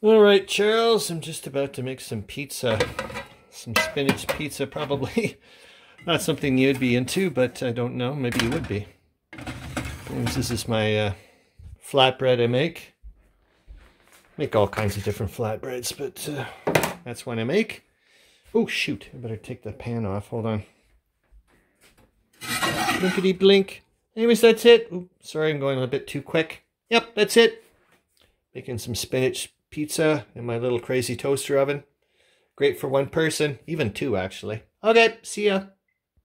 All right, Charles, I'm just about to make some pizza. Some spinach pizza, probably. Not something you'd be into, but I don't know. Maybe you would be. This is my uh, flatbread I make. Make all kinds of different flatbreads, but uh, that's one I make. Oh, shoot. I better take the pan off. Hold on. Blinkety blink. Anyways, that's it. Sorry, I'm going a bit too quick. Yep, that's it. Making some spinach pizza in my little crazy toaster oven. Great for one person, even two actually. Okay, see ya.